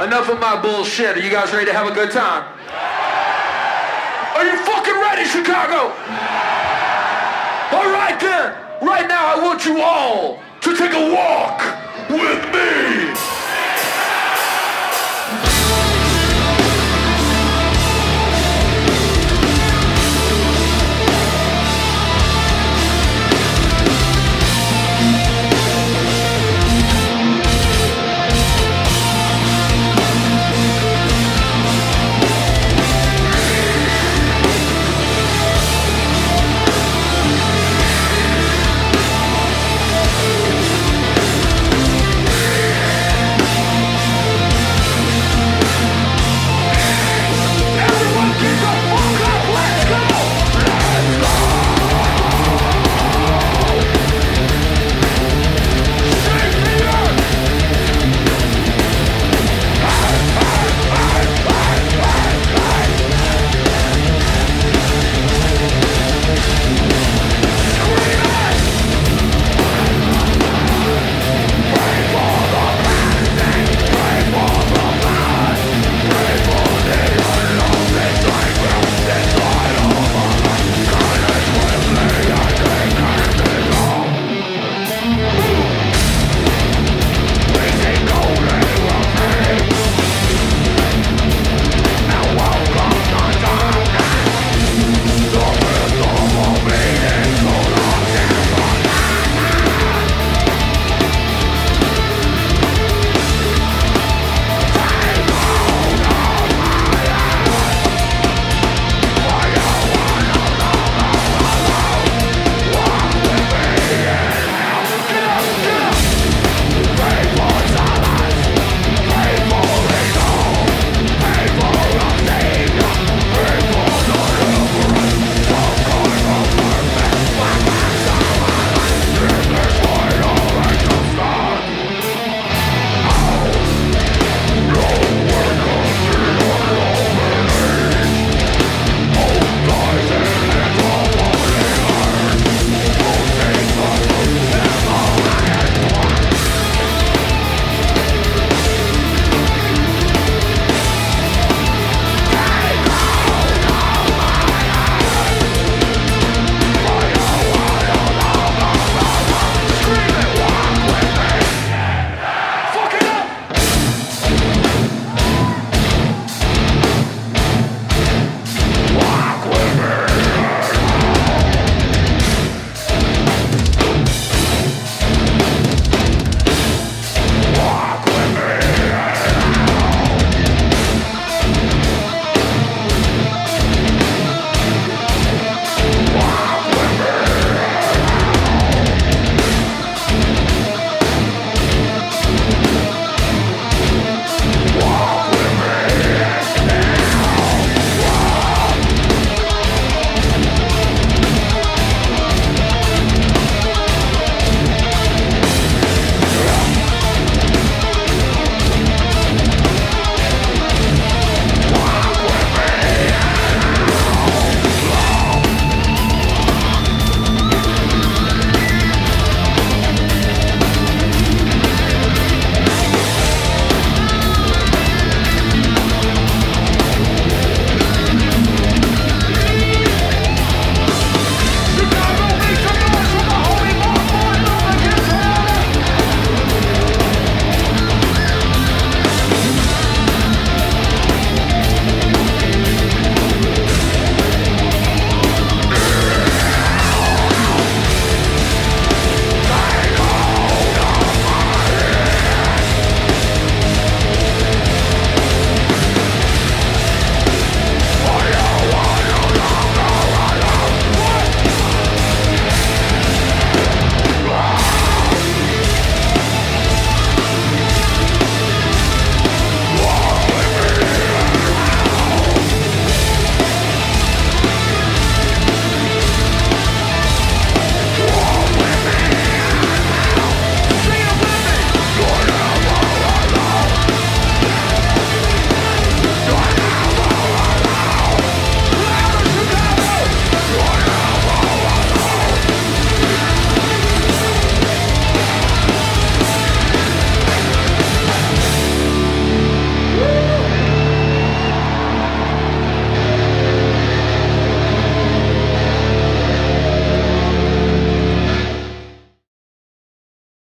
enough of my bullshit. Are you guys ready to have a good time? Are you fucking ready, Chicago? All right then. Right now, I want you all to take a walk with me.